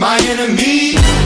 my enemy.